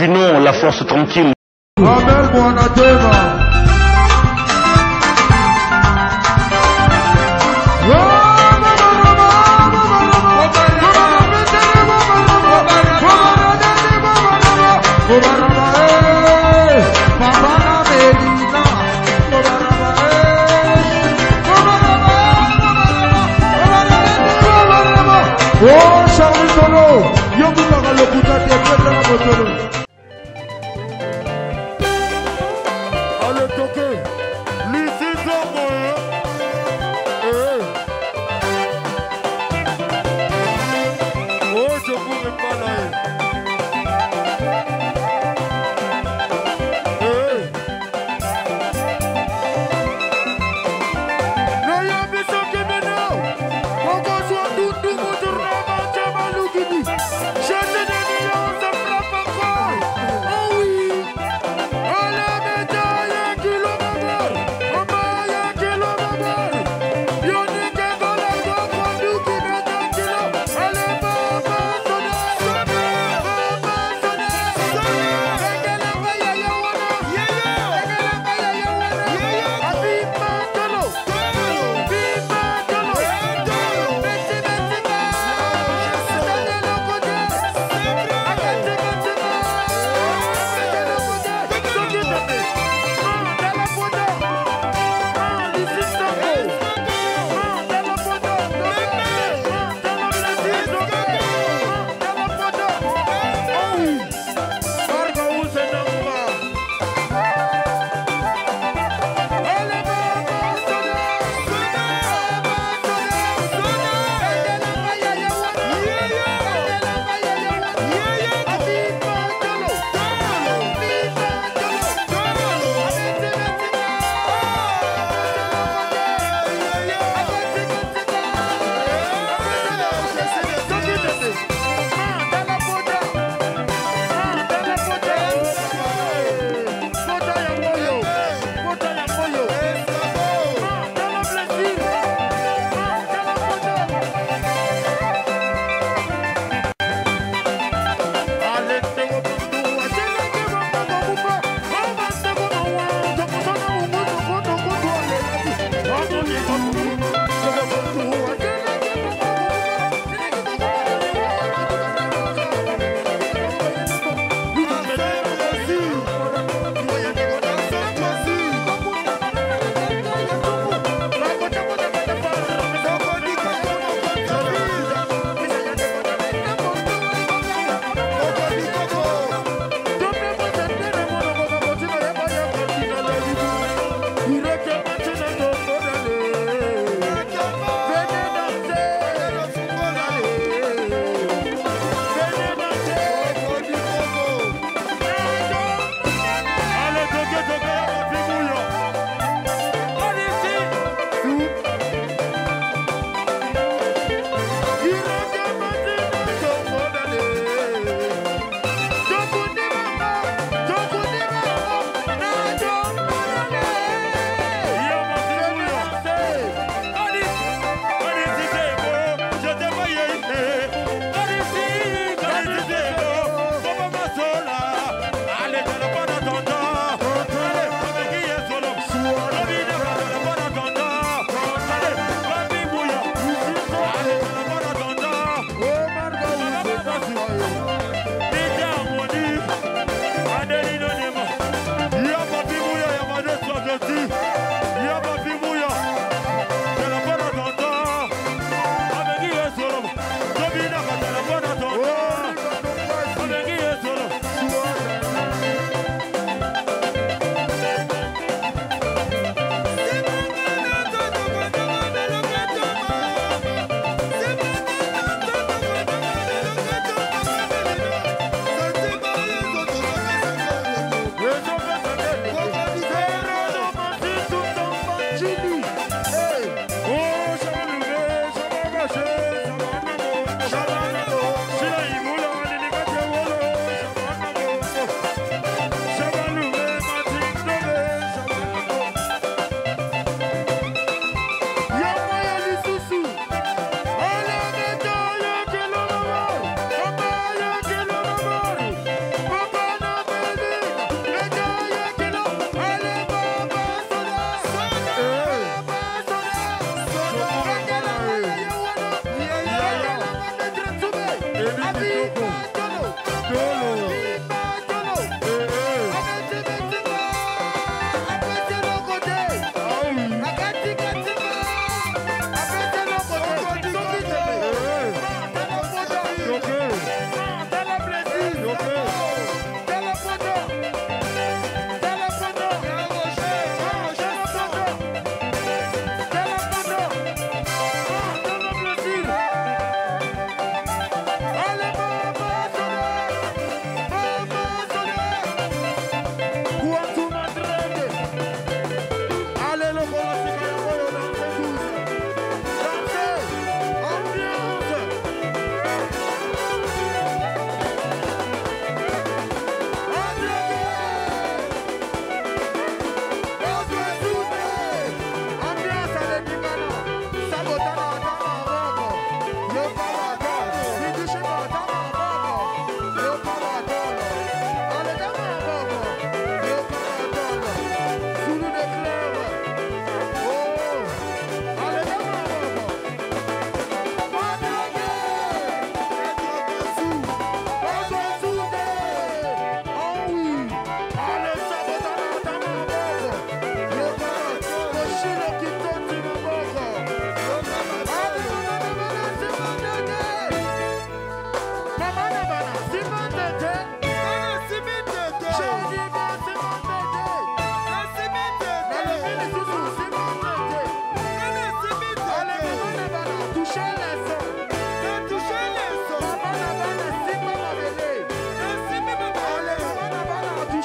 Junon, la force tranquille.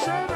Shut